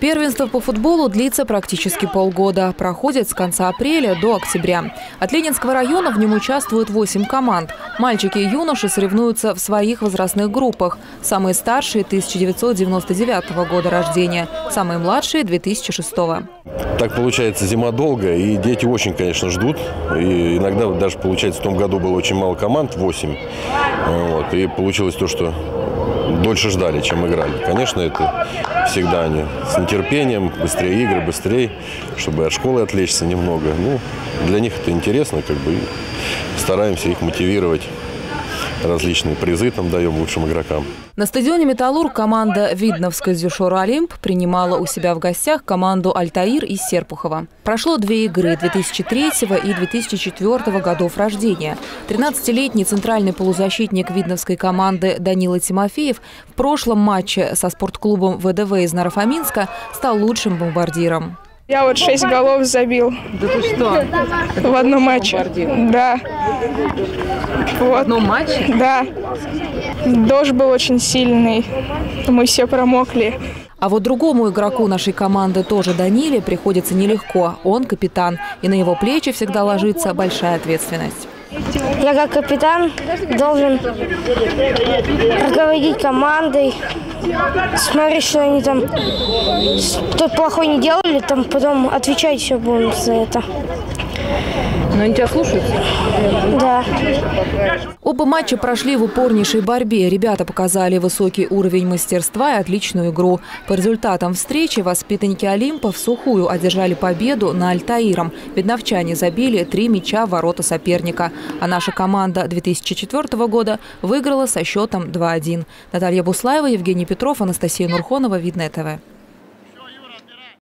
Первенство по футболу длится практически полгода. Проходит с конца апреля до октября. От Ленинского района в нем участвуют 8 команд. Мальчики и юноши соревнуются в своих возрастных группах. Самые старшие – 1999 года рождения, самые младшие – 2006 -го. Так получается, зима долгая, и дети очень, конечно, ждут. И иногда даже, получается, в том году было очень мало команд, 8. Вот, и получилось то, что дольше ждали, чем играли. Конечно, это всегда они с нетерпением, быстрее игры, быстрее, чтобы от школы отвлечься немного. Ну, для них это интересно, как бы, стараемся их мотивировать различные призы там даем лучшим игрокам. На стадионе «Металлург» команда Видновской «Зюшор Олимп» принимала у себя в гостях команду «Альтаир» из Серпухова. Прошло две игры 2003 и 2004 годов рождения. 13-летний центральный полузащитник видновской команды Данила Тимофеев в прошлом матче со спортклубом ВДВ из Нарафаминска стал лучшим бомбардиром. Я вот шесть голов забил. Да ты что? В одном матче. Да. Вот. В одном матче? Да. Дождь был очень сильный. Мы все промокли. А вот другому игроку нашей команды, тоже Даниле, приходится нелегко. Он капитан. И на его плечи всегда ложится большая ответственность. Я как капитан должен руководить командой, смотреть, что они там что-то не делали, там потом отвечать все будем за это. Но они тебя слушают? Да. Оба матча прошли в упорнейшей борьбе. Ребята показали высокий уровень мастерства и отличную игру. По результатам встречи воспитанники Олимпа в сухую одержали победу на Альтаиром. Видновчане забили три мяча в ворота соперника. А наша команда 2004 года выиграла со счетом 2-1. Наталья Буслаева, Евгений Петров, Анастасия Нурхонова, Видное ТВ.